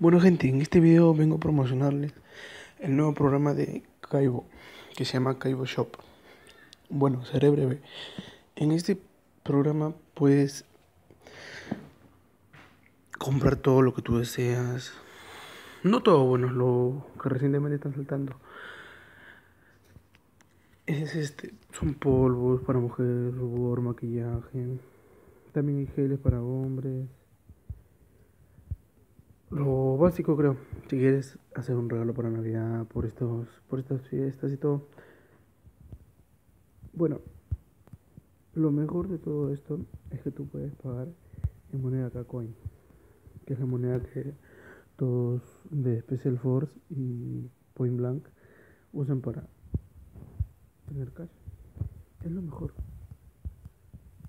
Bueno gente, en este video vengo a promocionarles el nuevo programa de Kaibo que se llama Kaibo Shop. Bueno, seré breve. En este programa puedes comprar todo lo que tú deseas. No todo, bueno, lo que recientemente están saltando. Es este, son polvos para mujeres, rubor, maquillaje. También hay geles para hombres. Lo básico creo, si quieres hacer un regalo para Navidad, por estos, por estas fiestas y todo. Bueno, lo mejor de todo esto es que tú puedes pagar en moneda K-Coin, que es la moneda que todos de Special Force y Point Blank usan para tener cash. Es lo mejor.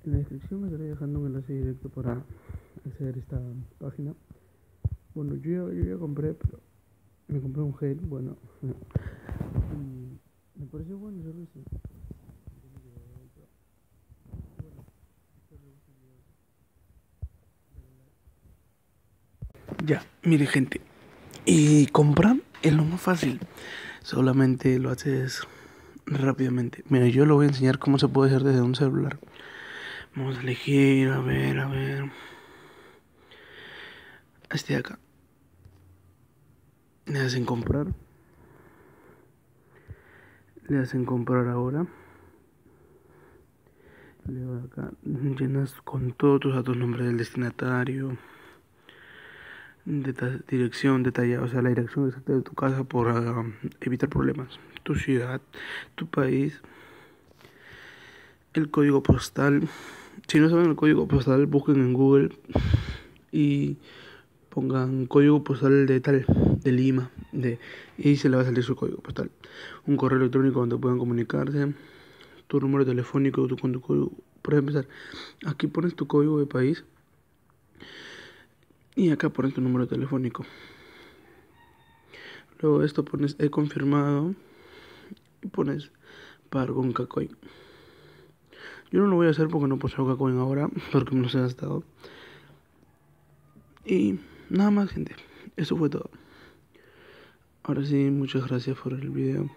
En la descripción me estaré dejando un enlace directo para acceder a esta página. Bueno, yo, yo ya compré, pero me compré un gel, bueno, y me pareció bueno el servicio. Ya, mire gente, y comprar es lo más fácil, solamente lo haces rápidamente. Mira, yo lo voy a enseñar cómo se puede hacer desde un celular. Vamos a elegir, a ver, a ver este de acá. Le hacen comprar. Le hacen comprar ahora. Le doy acá. Llenas con todos tus datos, nombre del destinatario. dirección detallada, o sea, la dirección exacta de tu casa por ah, evitar problemas. Tu ciudad, tu país, el código postal. Si no saben el código postal, busquen en Google y pongan código postal de tal, de Lima, de, y se le va a salir su código postal. Un correo electrónico donde puedan comunicarse, tu número telefónico, tu, tu código. Por empezar, aquí pones tu código de país y acá pones tu número telefónico. Luego esto pones he confirmado y pones pagar con Kakoin. Yo no lo voy a hacer porque no poseo Kakoin ahora, porque me los he gastado. Y Nada más, gente. Eso fue todo. Ahora sí, muchas gracias por el video.